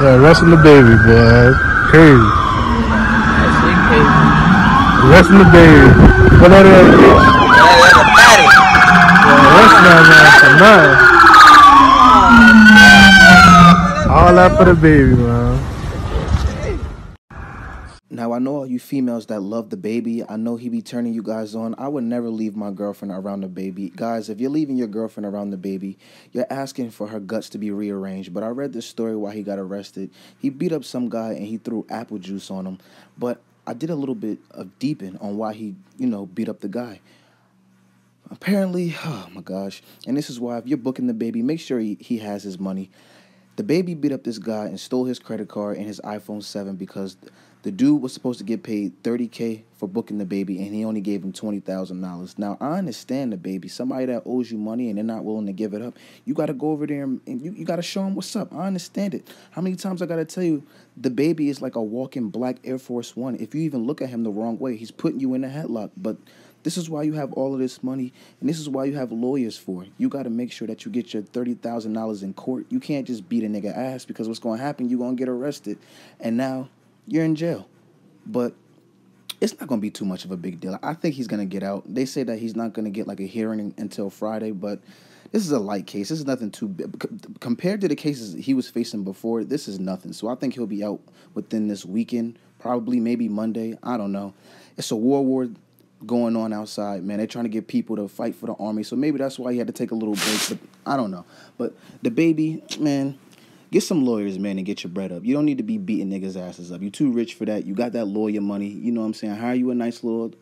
Yeah, arresting DaBaby, boy. Crazy. Arresting DaBaby. What are they? Arresting that man for nothing. All that for DaBaby, man. Now I know all you females that love DaBaby. I know he be turning you guys on. I would never leave my girlfriend around DaBaby. Guys, if you're leaving your girlfriend around DaBaby, you're asking for her guts to be rearranged. But I read this story why he got arrested. He beat up some guy and he threw apple juice on him. But I did a little bit of deeping on why he, you know, beat up the guy. Apparently, oh my gosh. And this is why if you're booking DaBaby, make sure he, he has his money. DaBaby beat up this guy and stole his credit card and his iPhone 7 because the dude was supposed to get paid 30K for booking DaBaby and he only gave him $20,000. Now, I understand DaBaby. Somebody that owes you money and they're not willing to give it up, you got to go over there and, you, you got to show them what's up. I understand it. How many times I got to tell you, DaBaby is like a walking black Air Force One. If you even look at him the wrong way, he's putting you in a headlock. But this is why you have all of this money, and this is why you have lawyers for. You got to make sure that you get your thirty thousand dollars in court. You can't just beat a nigga ass because what's going to happen? You're going to get arrested, and now you're in jail. But it's not going to be too much of a big deal. I think he's going to get out. They say that he's not going to get like a hearing until Friday, but this is a light case. This is nothing too big. compared to the cases he was facing before. This is nothing. So I think he'll be out within this weekend, probably maybe Monday. I don't know. It's a war war going on outside, man. They're trying to get people to fight for the army. So maybe that's why he had to take a little break. But I don't know. But DaBaby, man, get some lawyers, man, and get your bread up. You don't need to be beating niggas' asses up. You're too rich for that. You got that lawyer money. You know what I'm saying? Hire you a nice little,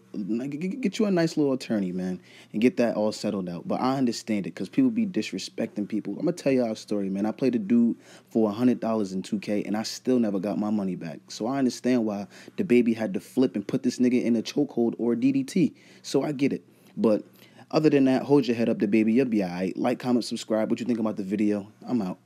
get you a nice little attorney, man, and get that all settled out. But I understand it because people be disrespecting people. I'm gonna tell y'all a story, man. I played a dude for hundred dollars in 2K, and I still never got my money back. So I understand why DaBaby had to flip and put this nigga in a chokehold or DDT. So I get it, but. Other than that, hold your head up, DaBaby. You'll be alright. Like, comment, subscribe. What you think about the video? I'm out.